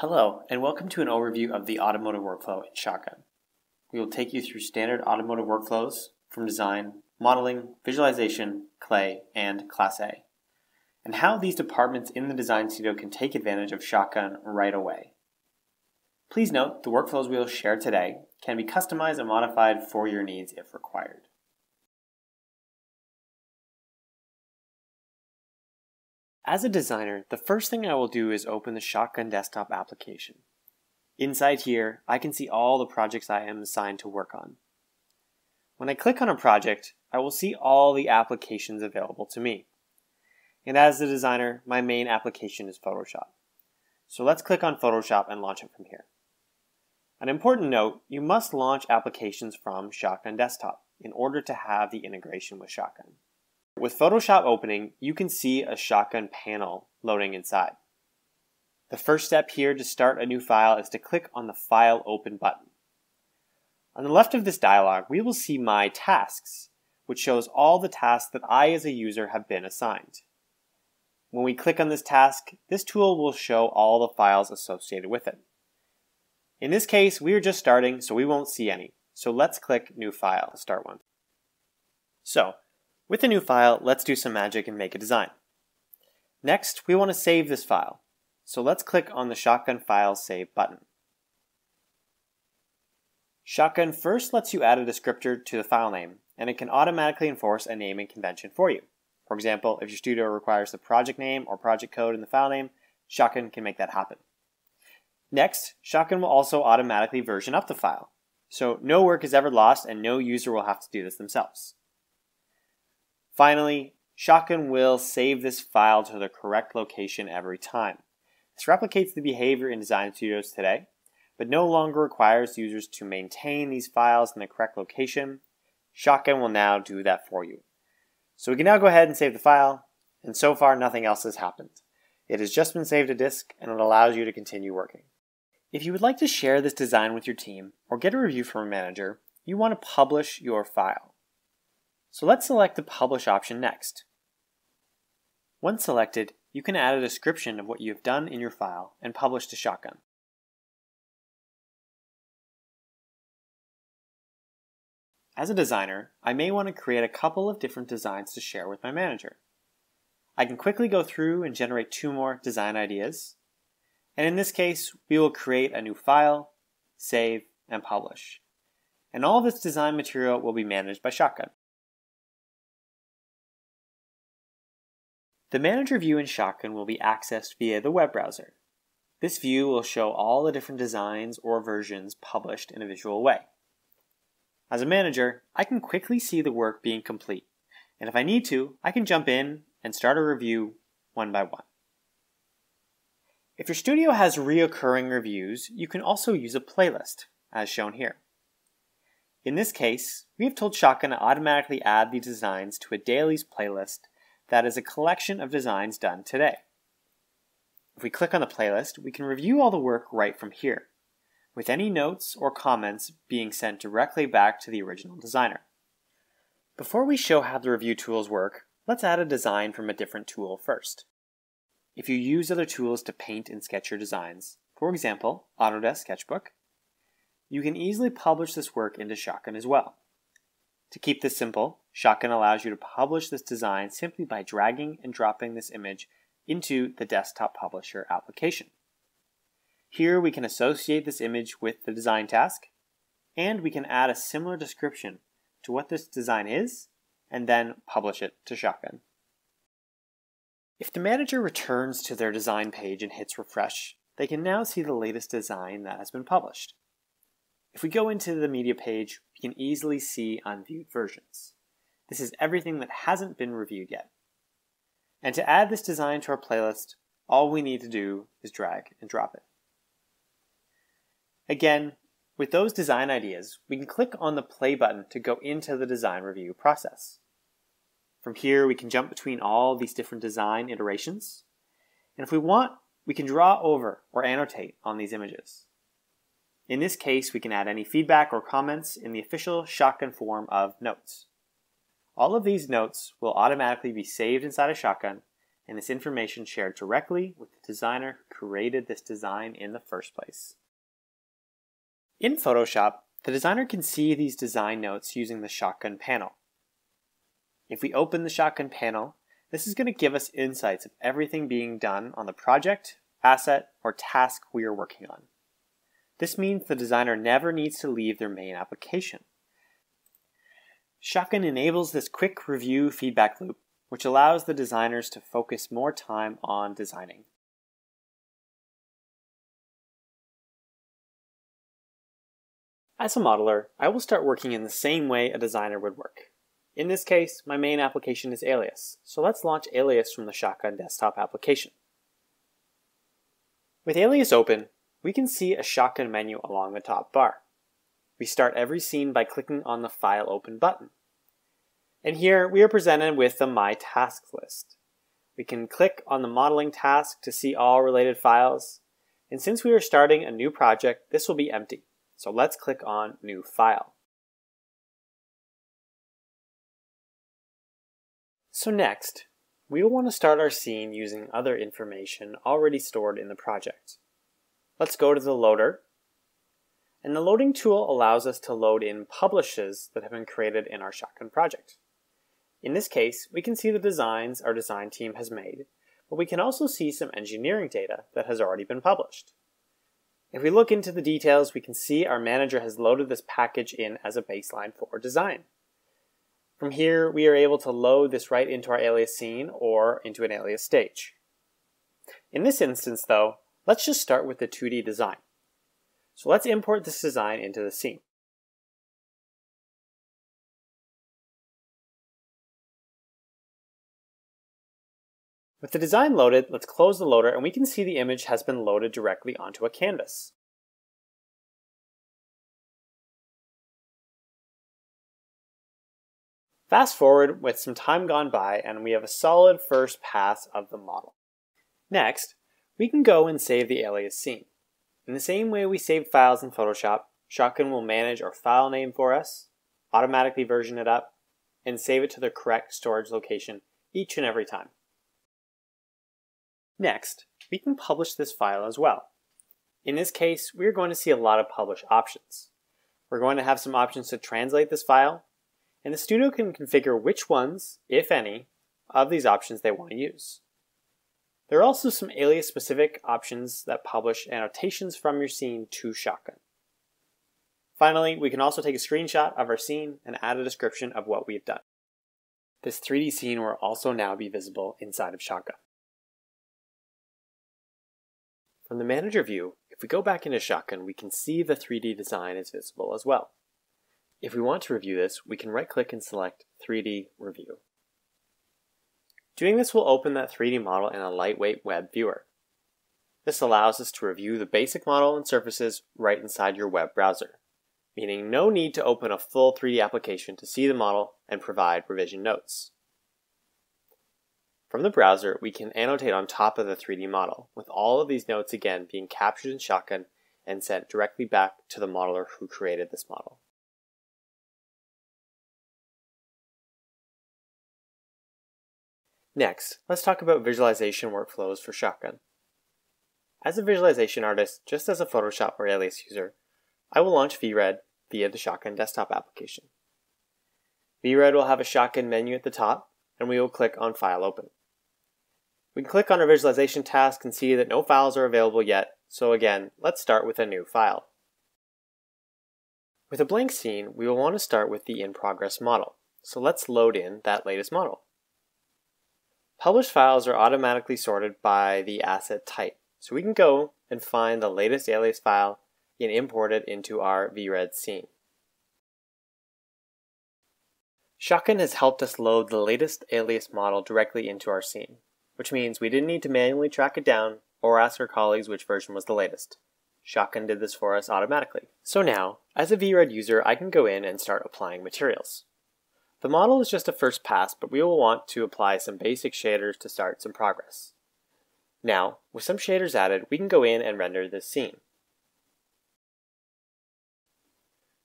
Hello, and welcome to an overview of the automotive workflow in Shotgun. We will take you through standard automotive workflows from design, modeling, visualization, clay, and Class A, and how these departments in the design studio can take advantage of Shotgun right away. Please note the workflows we will share today can be customized and modified for your needs if required. As a designer, the first thing I will do is open the Shotgun desktop application. Inside here, I can see all the projects I am assigned to work on. When I click on a project, I will see all the applications available to me. And as a designer, my main application is Photoshop. So let's click on Photoshop and launch it from here. An important note, you must launch applications from Shotgun Desktop in order to have the integration with Shotgun. With Photoshop opening, you can see a Shotgun panel loading inside. The first step here to start a new file is to click on the File Open button. On the left of this dialog, we will see My Tasks, which shows all the tasks that I as a user have been assigned. When we click on this task, this tool will show all the files associated with it. In this case, we are just starting, so we won't see any. So let's click New File start one. So, with a new file, let's do some magic and make a design. Next, we want to save this file. So let's click on the Shotgun File Save button. Shotgun first lets you add a descriptor to the file name, and it can automatically enforce a naming convention for you. For example, if your studio requires the project name or project code in the file name, Shotgun can make that happen. Next, Shotgun will also automatically version up the file, so no work is ever lost and no user will have to do this themselves. Finally, Shotgun will save this file to the correct location every time. This replicates the behavior in design studios today, but no longer requires users to maintain these files in the correct location. Shotgun will now do that for you. So we can now go ahead and save the file, and so far nothing else has happened. It has just been saved to disk, and it allows you to continue working. If you would like to share this design with your team or get a review from a manager, you want to publish your file. So let's select the Publish option next. Once selected, you can add a description of what you have done in your file and publish to Shotgun. As a designer, I may want to create a couple of different designs to share with my manager. I can quickly go through and generate two more design ideas. And in this case, we will create a new file, save, and publish. And all this design material will be managed by Shotgun. The Manager view in Shotgun will be accessed via the web browser. This view will show all the different designs or versions published in a visual way. As a manager, I can quickly see the work being complete, and if I need to, I can jump in and start a review one by one. If your studio has reoccurring reviews, you can also use a playlist, as shown here. In this case, we have told Shotgun to automatically add the designs to a dailies playlist that is a collection of designs done today. If we click on the playlist, we can review all the work right from here, with any notes or comments being sent directly back to the original designer. Before we show how the review tools work, let's add a design from a different tool first. If you use other tools to paint and sketch your designs, for example, Autodesk Sketchbook, you can easily publish this work into Shotgun as well. To keep this simple, Shotgun allows you to publish this design simply by dragging and dropping this image into the Desktop Publisher application. Here we can associate this image with the design task, and we can add a similar description to what this design is, and then publish it to Shotgun. If the manager returns to their design page and hits refresh, they can now see the latest design that has been published. If we go into the media page, we can easily see on unviewed versions. This is everything that hasn't been reviewed yet. And to add this design to our playlist, all we need to do is drag and drop it. Again, with those design ideas, we can click on the play button to go into the design review process. From here, we can jump between all these different design iterations. And if we want, we can draw over or annotate on these images. In this case, we can add any feedback or comments in the official Shotgun form of notes. All of these notes will automatically be saved inside of Shotgun and this information shared directly with the designer who created this design in the first place. In Photoshop, the designer can see these design notes using the shotgun panel. If we open the shotgun panel, this is going to give us insights of everything being done on the project, asset, or task we are working on. This means the designer never needs to leave their main application. Shotgun enables this quick review feedback loop, which allows the designers to focus more time on designing. As a modeler, I will start working in the same way a designer would work. In this case, my main application is Alias, so let's launch Alias from the Shotgun desktop application. With Alias open, we can see a Shotgun menu along the top bar. We start every scene by clicking on the File Open button. And here we are presented with the My Tasks list. We can click on the modeling task to see all related files. And since we are starting a new project, this will be empty. So let's click on New File. So next, we will want to start our scene using other information already stored in the project. Let's go to the loader. And the loading tool allows us to load in publishes that have been created in our Shotgun project. In this case, we can see the designs our design team has made, but we can also see some engineering data that has already been published. If we look into the details, we can see our manager has loaded this package in as a baseline for design. From here, we are able to load this right into our alias scene or into an alias stage. In this instance, though, let's just start with the 2D design. So let's import this design into the scene. With the design loaded, let's close the loader and we can see the image has been loaded directly onto a canvas. Fast forward with some time gone by and we have a solid first pass of the model. Next, we can go and save the alias scene. In the same way we save files in Photoshop, Shotgun will manage our file name for us, automatically version it up, and save it to the correct storage location each and every time. Next, we can publish this file as well. In this case, we're going to see a lot of publish options. We're going to have some options to translate this file and the studio can configure which ones, if any, of these options they want to use. There are also some alias specific options that publish annotations from your scene to Shotgun. Finally, we can also take a screenshot of our scene and add a description of what we've done. This 3D scene will also now be visible inside of Shotgun. From the manager view, if we go back into Shotgun, we can see the 3D design is visible as well. If we want to review this, we can right click and select 3D Review. Doing this will open that 3D model in a lightweight web viewer. This allows us to review the basic model and surfaces right inside your web browser, meaning no need to open a full 3D application to see the model and provide revision notes. From the browser, we can annotate on top of the 3D model, with all of these notes again being captured in Shotgun and sent directly back to the modeler who created this model. Next, let's talk about visualization workflows for Shotgun. As a visualization artist, just as a Photoshop or Alias user, I will launch VRED via the Shotgun desktop application. VRED will have a Shotgun menu at the top, and we will click on File Open. We can click on our visualization task and see that no files are available yet, so again, let's start with a new file. With a blank scene, we will want to start with the in-progress model, so let's load in that latest model. Published files are automatically sorted by the asset type. So we can go and find the latest alias file and import it into our VRED scene. Shotgun has helped us load the latest alias model directly into our scene, which means we didn't need to manually track it down or ask our colleagues which version was the latest. Shotgun did this for us automatically. So now, as a VRED user, I can go in and start applying materials. The model is just a first pass, but we will want to apply some basic shaders to start some progress. Now, with some shaders added, we can go in and render this scene.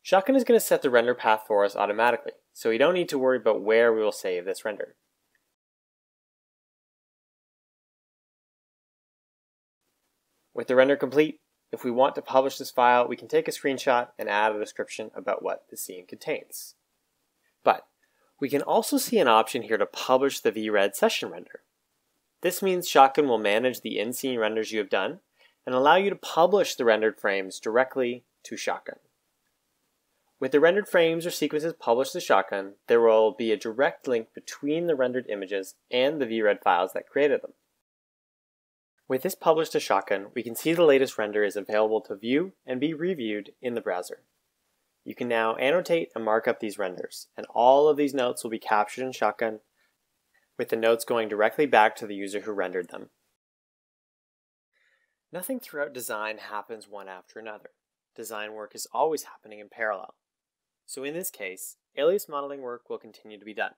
Shotgun is going to set the render path for us automatically, so we don't need to worry about where we will save this render. With the render complete, if we want to publish this file, we can take a screenshot and add a description about what the scene contains. We can also see an option here to publish the VRED session render. This means Shotgun will manage the in-scene renders you have done and allow you to publish the rendered frames directly to Shotgun. With the rendered frames or sequences published to Shotgun, there will be a direct link between the rendered images and the VRED files that created them. With this published to Shotgun, we can see the latest render is available to view and be reviewed in the browser. You can now annotate and mark up these renders, and all of these notes will be captured in Shotgun, with the notes going directly back to the user who rendered them. Nothing throughout design happens one after another. Design work is always happening in parallel. So in this case, alias modeling work will continue to be done.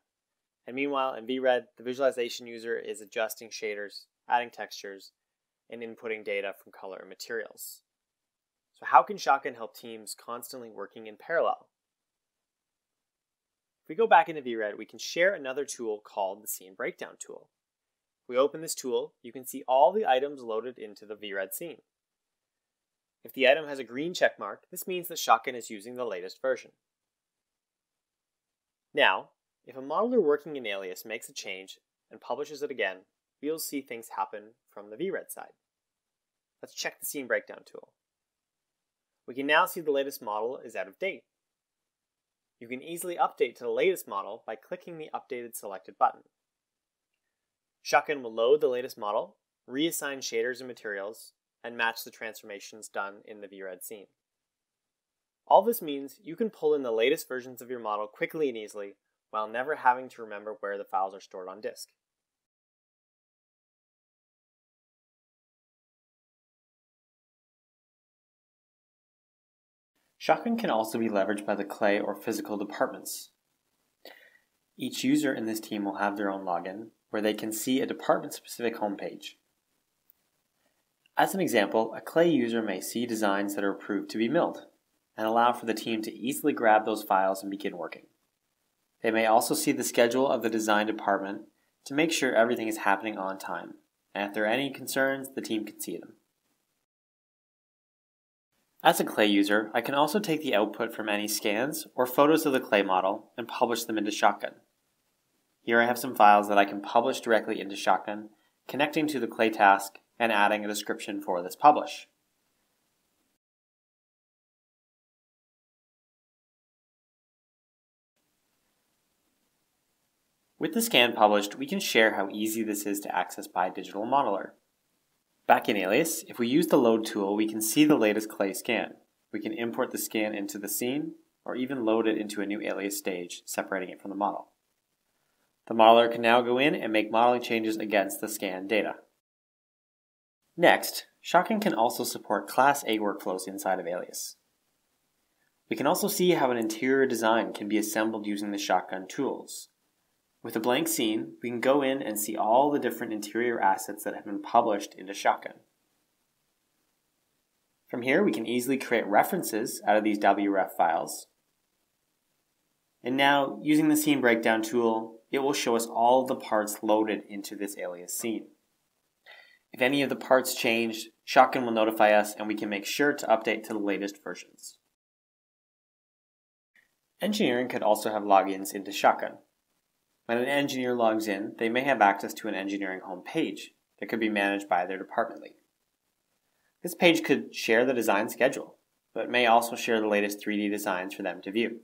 And meanwhile, in VRED, the visualization user is adjusting shaders, adding textures, and inputting data from color and materials. So how can Shotgun help teams constantly working in parallel? If we go back into VRED, we can share another tool called the Scene Breakdown tool. If we open this tool, you can see all the items loaded into the VRED scene. If the item has a green check mark, this means that Shotgun is using the latest version. Now, if a modeler working in Alias makes a change and publishes it again, we'll see things happen from the VRED side. Let's check the scene breakdown tool. We can now see the latest model is out of date. You can easily update to the latest model by clicking the Updated Selected button. Shotgun will load the latest model, reassign shaders and materials, and match the transformations done in the VRED scene. All this means you can pull in the latest versions of your model quickly and easily while never having to remember where the files are stored on disk. Shotgun can also be leveraged by the Clay or physical departments. Each user in this team will have their own login, where they can see a department-specific homepage. As an example, a Clay user may see designs that are approved to be milled and allow for the team to easily grab those files and begin working. They may also see the schedule of the design department to make sure everything is happening on time, and if there are any concerns, the team can see them. As a Clay user, I can also take the output from any scans or photos of the Clay model and publish them into Shotgun. Here I have some files that I can publish directly into Shotgun, connecting to the Clay task and adding a description for this publish. With the scan published, we can share how easy this is to access by a digital modeler. Back in Alias, if we use the load tool, we can see the latest clay scan. We can import the scan into the scene, or even load it into a new Alias stage, separating it from the model. The modeler can now go in and make modeling changes against the scan data. Next, Shotgun can also support Class A workflows inside of Alias. We can also see how an interior design can be assembled using the Shotgun tools. With a blank scene, we can go in and see all the different interior assets that have been published into Shotgun. From here, we can easily create references out of these WREF files. And now, using the scene breakdown tool, it will show us all the parts loaded into this alias scene. If any of the parts change, Shotgun will notify us and we can make sure to update to the latest versions. Engineering could also have logins into Shotgun. When an engineer logs in, they may have access to an engineering home page that could be managed by their department lead. This page could share the design schedule, but may also share the latest 3D designs for them to view.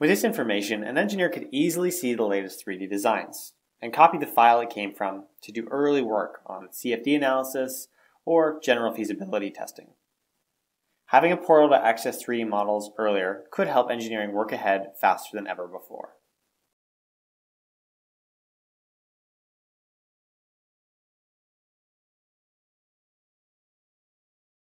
With this information, an engineer could easily see the latest 3D designs and copy the file it came from to do early work on CFD analysis or general feasibility testing. Having a portal to access 3D models earlier could help engineering work ahead faster than ever before.